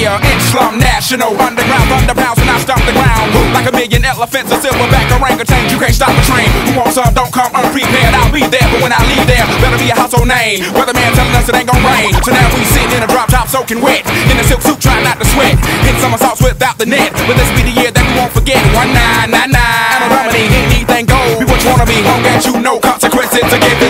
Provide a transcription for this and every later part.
Yeah, Islam National Underground thunderbounds and I stomp the ground. Like a million elephants, a silverback orangutan You can't stop the train. Who wants some, don't come unprepared. I'll be there, but when I leave there Better be a household name. Weatherman telling us it ain't gonna rain. So now we sitting in a drop top soaking wet. In a silk suit trying not to sweat. Hit somersaults without the net. But this be the year that we won't forget. One nine nine nine. And a remedy, anything goes. Be what you wanna be, long as you know consequences. Are given for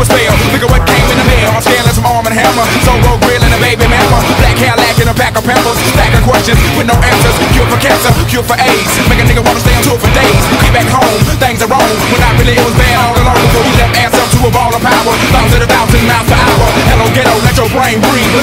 a spell. Look at what came in the mail. I'm scaling some arm and hammer. Solo grill and a baby mama Black hair lacking a pack of pampers. Stack of questions with no answers. Cure for cancer, cure for AIDS. Make a nigga wanna stay on tour for days. Get back home, things are wrong. When not really it was bad all along Before we left ass up to a ball of power. Thousands of thousand miles per hour. Hello ghetto, let your brain breathe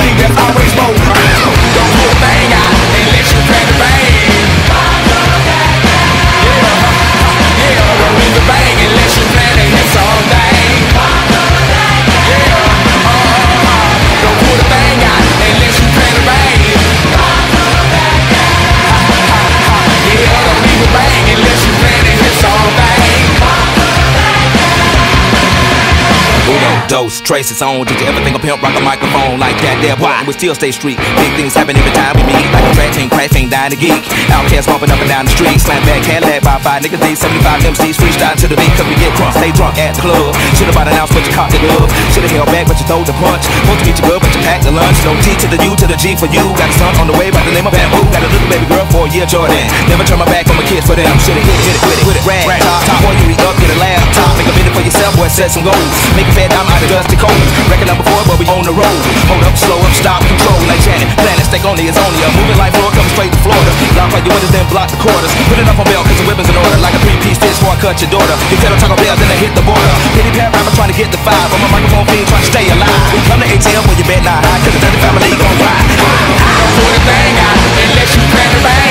Uno, dos, trace its own. Did you ever think a pimp rock a microphone like that? There, and we still stay street. Big things happen every time we meet. Like a track team, crash ain't dying to geek. Outcast bumping up and down the street. Slam back, Cadillac by five niggas. These 75 MCs freestyle to the beat. Cause we get drunk, stay drunk at the club. Should've bought an ounce, but you caught the glove. Should've held back, but you throw the punch. Supposed to meet you good, but you packed the lunch. No T to the U to the G for you. Got a son on the way by the name of Bamboo. Got a little baby girl for a year, Jordan. Never turn my back on my kids for them. Should've hit it, hit it, with it, with it. Rag, top. Before you eat up, get a laptop. Make a minute for yourself, boy, set some goals. Make a fair dime out of dusty cold. Record number four, but we on the road. Hold up, slow up, stop, control. Like Janet, planet, stake on the Azonia. Moving like floor, coming straight to Florida. Lock all your windows, then block the quarters. Put it up on bail, cause the weapons in order. Like a three-piece fish before I cut your daughter. You tell her Taco Bell, then I hit the border. Pity pat rapper trying to get the five. I'm a microphone fiend trying to stay alive. We come to ATM when you bet not high, cause the dirty family gon' ride. Pull the thing out Unless you plan to bang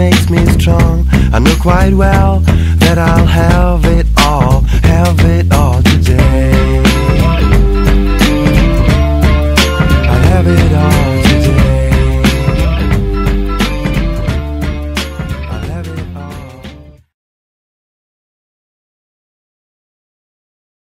makes me strong. I know quite well that I'll have it